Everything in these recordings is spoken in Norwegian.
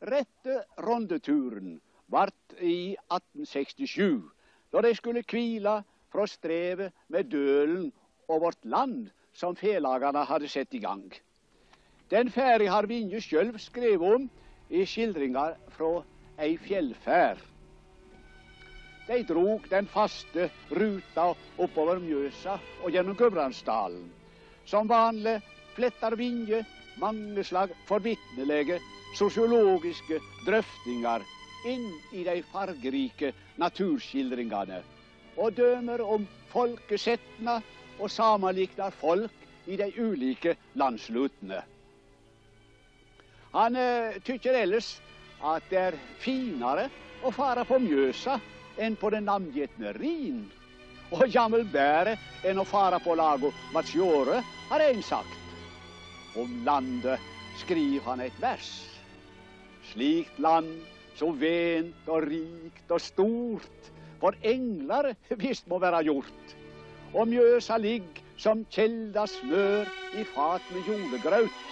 rette rondeturen vart i 1867, da de skulle hvile fra strevet med dølen og vårt land som felagene hadde sett i gang. Den ferda har Vinje sjøl skrevet om i skildringer fra ei fjellferd. De drog den faste ruta oppover Mjøsa og gjennom Gudbrandsdalen. Som vanlig flettar Vinje mange slag forvitnelige sosiologiske drøftinger inn i de fargerike naturskildringene, og dømer om folkesetna og sammenlikner folk i de ulike landslutene. Han eh, tykker ellers at det er finere å fare på Mjøsa enn på den navngitte Rhin. Og jammen bedre enn å fare på Lago Maggiore, har en sagt. Om landet skriver han et vers. Slikt land, så vent og rikt og stort, for engler visst må være gjort. Og Mjøsa ligg som kjelda smør i fat med julegraut.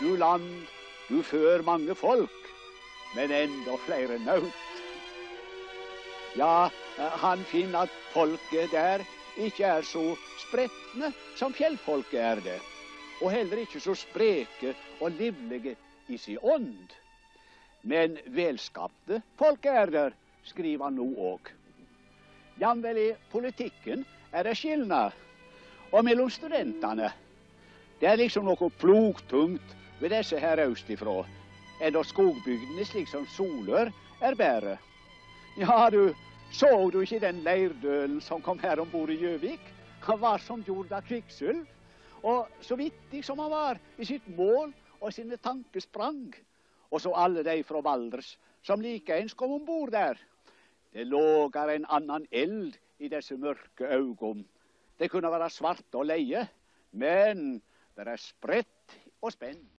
Du land, du før mange folk, men enda flere naut. Ja, han finner at folket der ikke er så spretne som fjellfolket er det. Og heller ikke så spreke og livlige i sin ånd. Men velskapte folk er der, skriver han nå òg. Jamvel i politikken er det skilnad. Og mellom studentene. Det er liksom noe plogtungt ved disse her østifrå, enn skogbygdene slik som Solør er bedre. Ja, du, så du ikke den leirdølen som kom her om bord i Gjøvik? Hva som gjorde av kvikksølv. Og så vittig som han var i sitt mål og sine tankesprang. Og så alle de fra Valdres som likeens kom om bord der. Det lågar en annan eld i disse mørke øynene. Det kunne være svarte og leie, men det er spredt og spenn.